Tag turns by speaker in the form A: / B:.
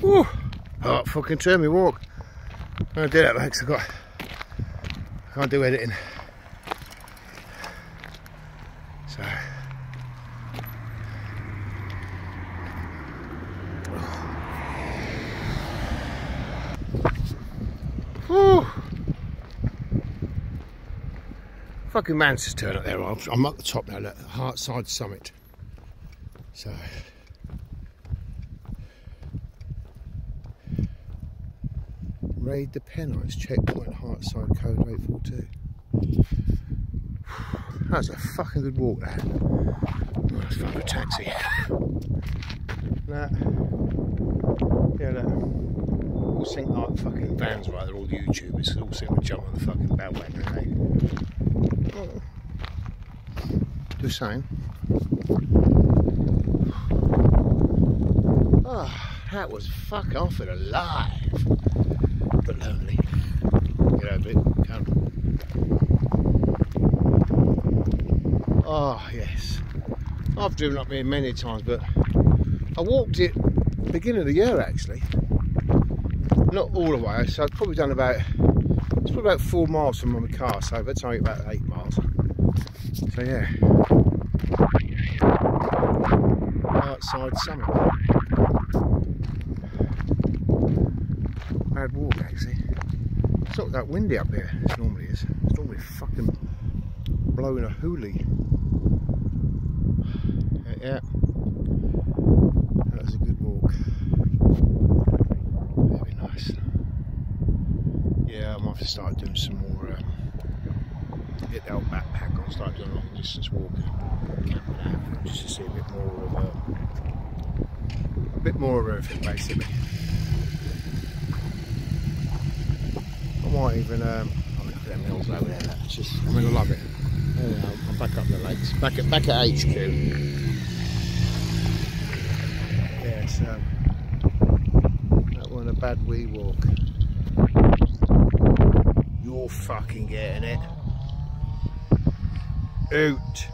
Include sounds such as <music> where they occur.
A: Whew. Oh, fucking turn me walk. I'm gonna do that, Max. I got. I can't do editing. So. Whew. Fucking Manchester turn up there. I'm, I'm at the top now, look, Hartside Summit. So. Raid the Pennines, checkpoint Hartside code 842. <sighs> That was a fucking good walk that. Oh, let's find a taxi. <sighs> That. Yeah, look. All seem like fucking vans, right? They're all YouTubers. All seem to jump on the fucking bandwagon, eh? <sighs> Oh. Just saying. Oh, that was fuck off and alive. Lonely. Get over it. Come. Oh, yes. I've driven up here many times, but I walked it beginning of the year actually. Not all the way, so I've probably done about it's probably about four miles from my car, so that's only about eight miles. So yeah. Outside summit. Walk actually. It's not that windy up here as normally is. It's normally fucking blowing a hoolie. Yeah. That was a good walk. Very nice. Yeah, I might have to start doing some more. Um, get the old backpack on, start doing a long distance walking, camping out, just to see a bit more of a, a bit more of everything basically. I might even um, oh, look at them hills over there. That's just I'm gonna love it. Anyway, I'm back up the lakes, back at back at HQ. Yes, um, that wasn't a bad wee walk. You're fucking getting it. Out.